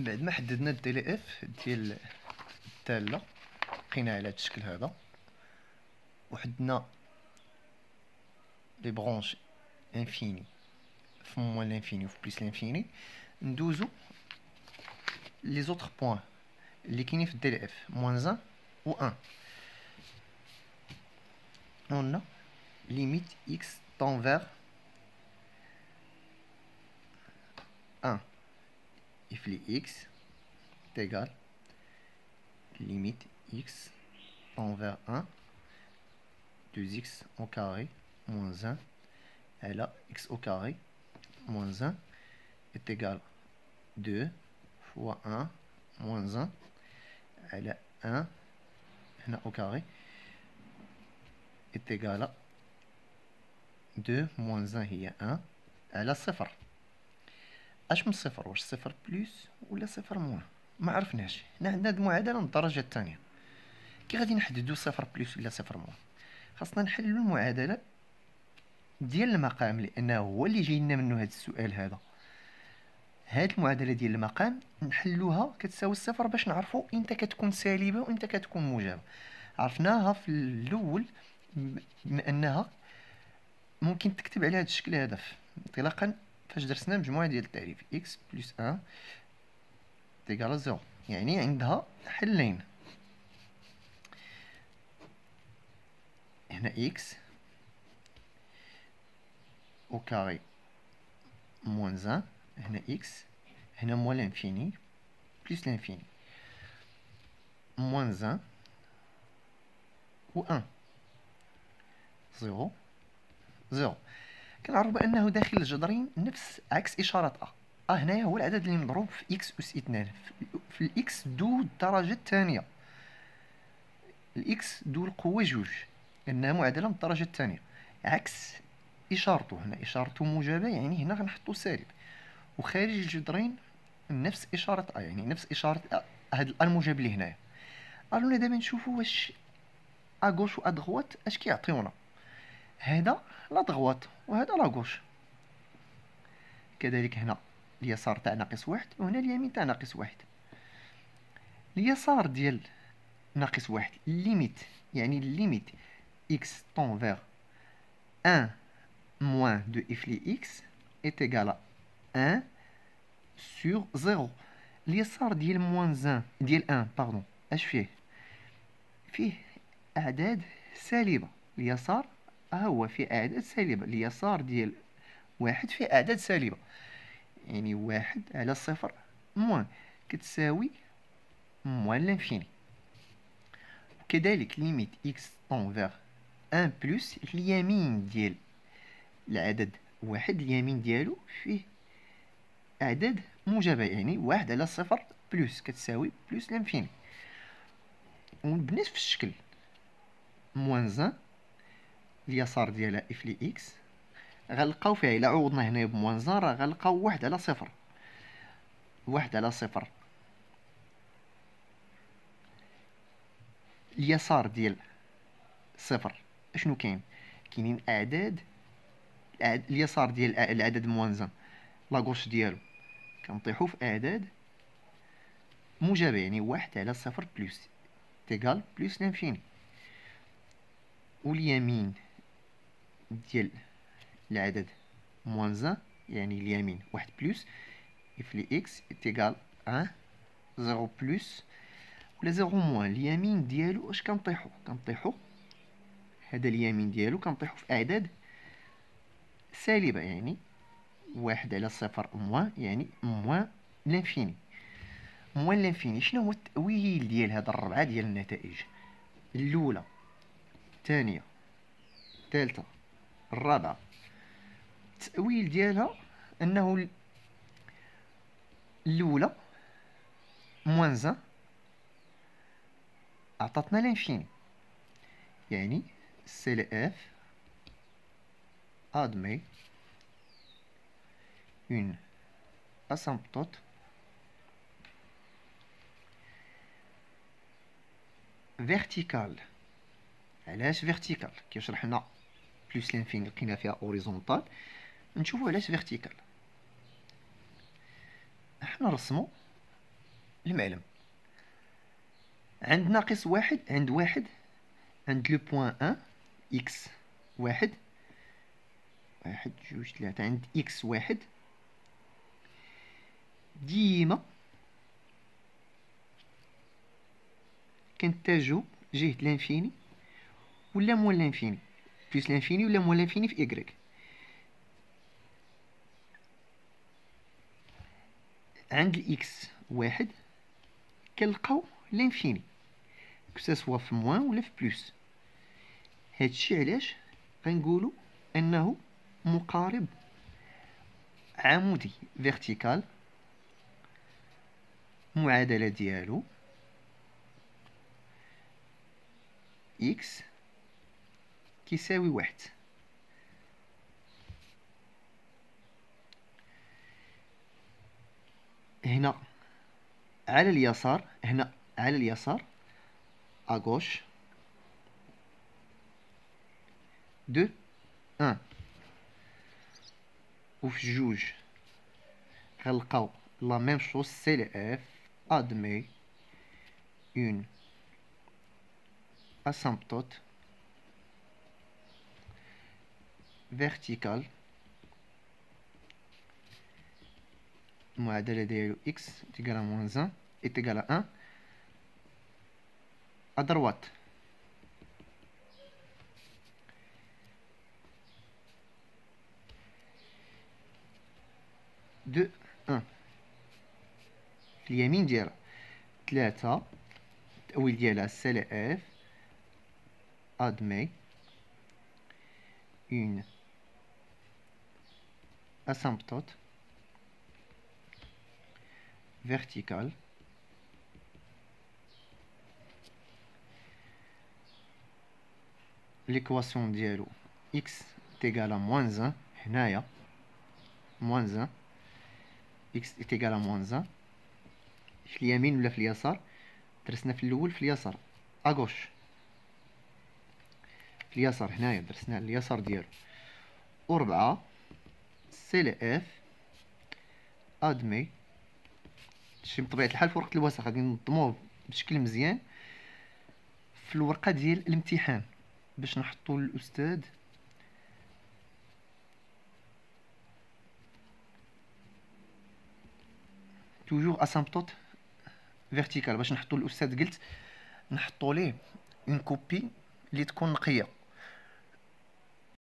من بعد ما حددنا ال D ال f ديال الدالة بقينا على هاد الشكل هذا وحدنا les branches infinies في moins l'infini وفي plus l'infini ندوزو les autres points اللي كاينين في ال D ال f moins 1 و 1 on a limite x tend vers 1 if les x est égal limite x tend vers 1 2x au carré moins 1 et là x au carré moins 1 est égal 2 fois 1 moins 1 elle a 1 au carré est égal à 2 moins 1 هي 1 على صفر اش من صفر؟ واش صفر plus ولا صفر moins ما عرفناش. هنا عندنا المعادلة من الدرجة الثانية. كي غادي نحددو صفر plus ولا صفر moins خاصنا نحلو المعادلة ديال المقام لأنه هو اللي جاي لنا منه هذا السؤال هذا. هاد المعادلة ديال المقام نحلوها كتساوي الصفر باش نعرفوا إمتى كتكون سالبة وامتى كتكون موجبة. عرفناها في الأول بما أنها ممكن تكتب على هذا الشكل هذا انطلاقا فاش درسنا مجموعة ديال التعريف x plus 1 égale 0 يعني عندها حلين. هنا x au carré moins 1 هنا x هنا moins l'infini plus l'infini. Moins 1 و 1 0 0 كنعرفوا بانه داخل الجذرين نفس عكس إشارة a a هنايا هو العدد اللي مضروب في x اس 2 في ال x deux الدرجة الثانية. الاكس دو القوة جوج لانها معادلة من الدرجة الثانية. عكس إشارته هنا إشارته موجبة يعني هنا غنحطو سالب. وخارج الجذرين نفس إشارة a يعني نفس إشارة a هاد الآن موجب اللي هنايا. Alors دابا نشوفوا واش à gauche و à droite اش كيعطيونا. هذا la droite وهذا la gauche كذلك هنا اليسار تاع ناقص واحد وهنا اليمين تاع ناقص واحد. اليسار ديال ناقص واحد limite يعني limite x tend vers un moins de f de x à 1 sur 0 اليسار ديال moins 1 ديال 1 pardon اش فيه؟ فيه أعداد سالبة. اليسار هو في أعداد سالبة اليسار ديال واحد في أعداد سالبة. يعني واحد على صفر moins كتساوي moins l'infini. كذلك limite x tend vers un plus اليمين ديال العدد واحد اليمين ديالو فيه أعداد موجبة يعني واحد على صفر plus كتساوي plus l'infini. وبنفس الشكل moins un اليسار ديالها f de x غنلقاو فيها الا عوضنا هنا ب moins راه غنلقاو واحد على صفر. واحد على صفر. اليسار ديال صفر اشنو كاين؟ كاينين اعداد اليسار ديال العدد moins la gauche ديالو. كنطيحو في اعداد موجبة يعني واحد على صفر plus est égal plus l'infini. واليمين ديال العدد moins un يعني اليمين واحد plus f de x est égal un zéro plus ولا zéro moins. اليمين ديالو اش كنطيحو؟ كنطيحو هذا اليمين ديالو كنطيحو في اعداد سالبة يعني واحد على صفر moins يعني moins l'infini. moins l'infini شنو هو التأويل ديال هاد الربعة ديال النتائج؟ الأولى الثانية الثالثة الرابعة التأويل ديالها أنه الأولى moins un عطاتنا l'infini يعني Cf admet une asymptote verticale علاش verticale؟ كيشرح لنا. plus l'infini لقينا فيها horizontale نشوفو علاش verticale إحنا نرسمو المعلم. عند ناقص واحد عند واحد عند le point un x واحد واحد جوج ثلاثة عند x واحد. ديما كنتاجو جهة لانفيني ولا موال لانفيني بليس لانفيني ولا موال لانفيني في إكغيك عند الإكس واحد كنلقاو لانفيني كو سوا في موان ولا في بلوس هادشي علاش غنقولو أنه مقارب عمودي فيرتيكال معادلة ديالو x كيساوي واحد. هنا على اليسار هنا على اليسار à gauche de un وفي جوج غنلقاو la même chose Cf admet une asymptote. vertical المعادلة ديالو x est égal à moins 1 est égal à 1 à droite deux un في اليمين ديالها ثلاثة التأويل ديالها سي اف admet une asymptote verticale l'équation ديالو x égale à moins 1 هنايا moins 1 x est égal à moins 1 في اليمين ولا في اليسار درسنا في الأول في اليسار اغوش في اليسار هنايا درسنا اليسار ديالو و 4 سي لي إف أدمي. شي بطبيعة الحال في ورقة الوثائق غادي ننظموه بشكل مزيان في الورقة ديال الامتحان باش نحطو للاستاذ toujours asymptote verticale باش نحطو الأستاذ قلت نحطو ليه une copie اللي تكون نقية.